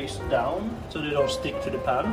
face down so they don't stick to the pan.